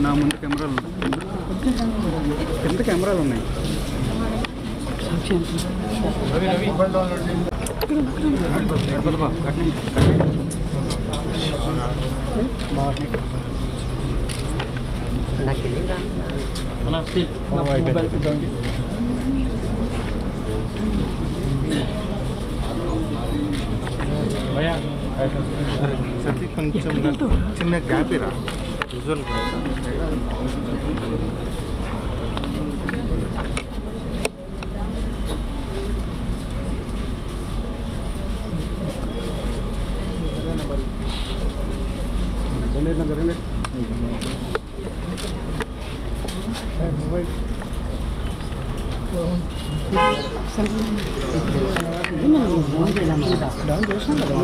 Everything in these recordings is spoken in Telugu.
నా ముందు కెమెరాలు కింద కెమెరాలు ఉన్నాయి సతీ కొంచెం చిన్న గ్యాప్ ఇరా విజువల్ 你们那个五块钱嘛两斤三百多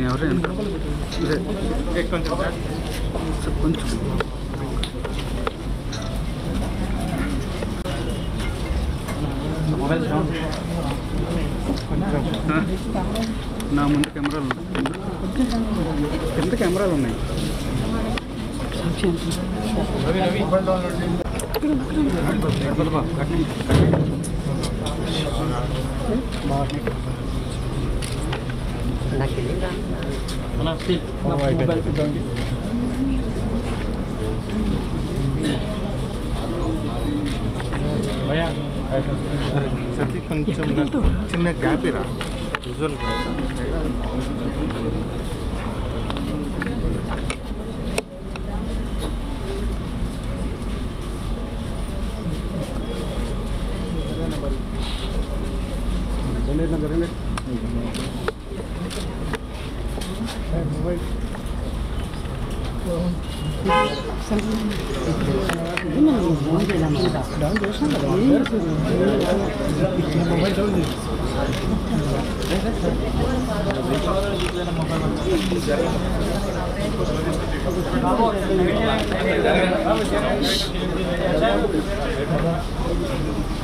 ఎవరు కొంచెం కొంచెం నా ముందు కెమెరాలు కింద కెమెరాలు ఉన్నాయి? సతీ కొంచెం చిన్న గ్యాప్ ఇరా విజువల్ జరగలేదు మొబైల్